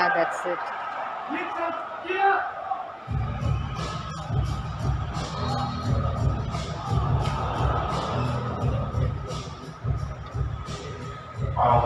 Yeah, that's it. Wow.